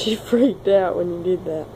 She freaked out when you did that.